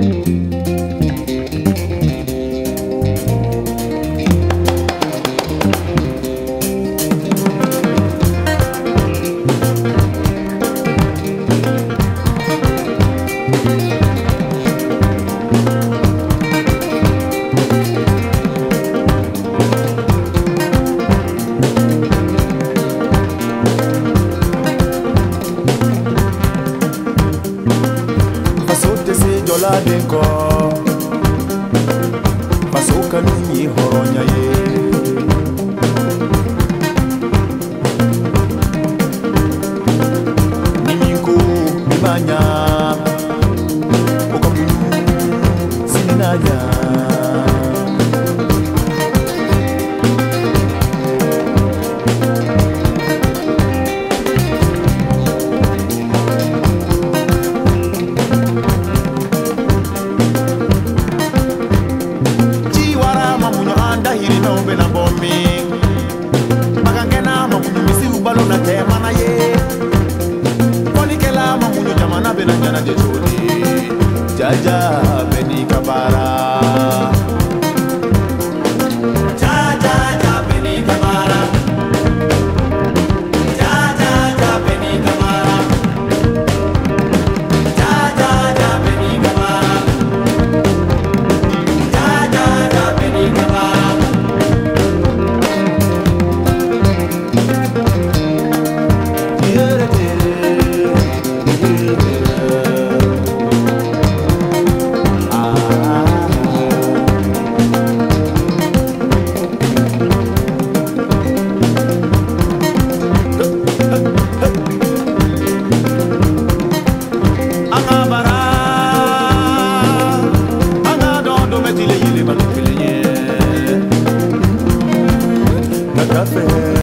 faso se jɔladen kɔ faso kanu ye. Hɔrɔnya ye ni min ko i balo na tɛ mana ye. Fɔlikɛla ma muɲu jamana bena ɲɛnajɛ cogodi jaja bɛ n'i ka baara